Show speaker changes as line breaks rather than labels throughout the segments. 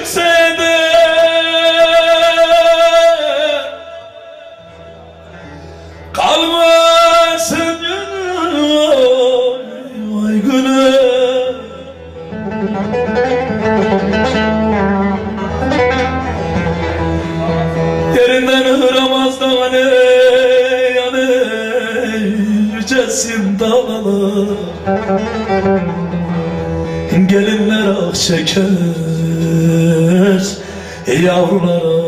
Gözükse de Kalmasın günüm Ay günüm Yerinden hıramaz dağını Yani yücesin dağları. Gelinler ak ah şeker yavrulara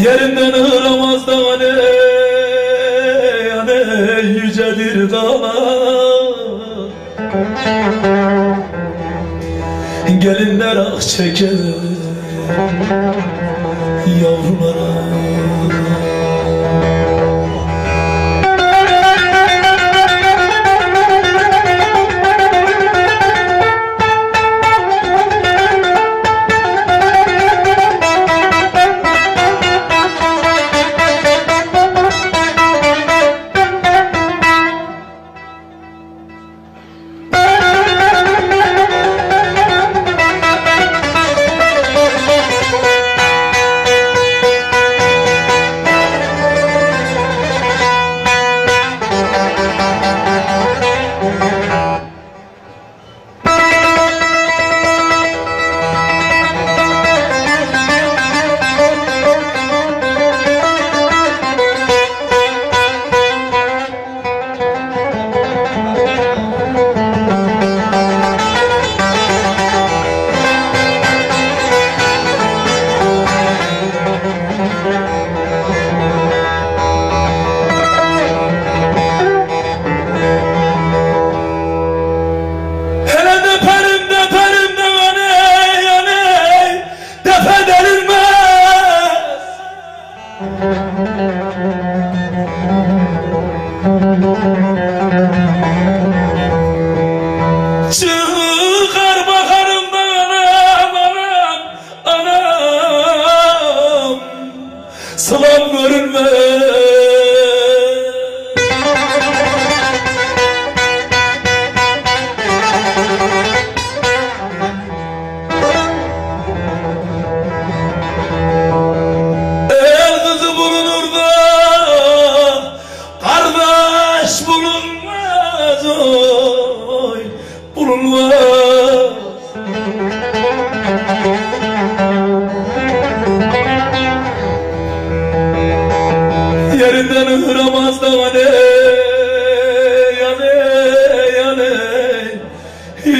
Yerinden ıramaz da aney aney yücedir dağlar. Gelinler ah çeker yavrulara Sılam görünmez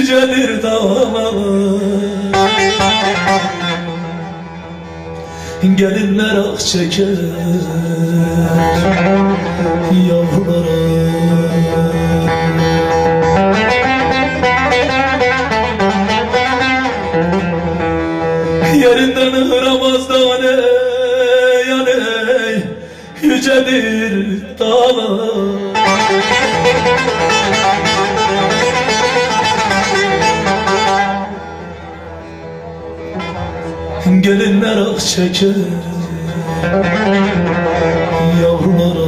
Yücedir dağlar Gelinler ah çeker Yavrulara Yerinden ıhramaz da aney aney Yücedir dağlar Gelinler ah çeker. Yavrulara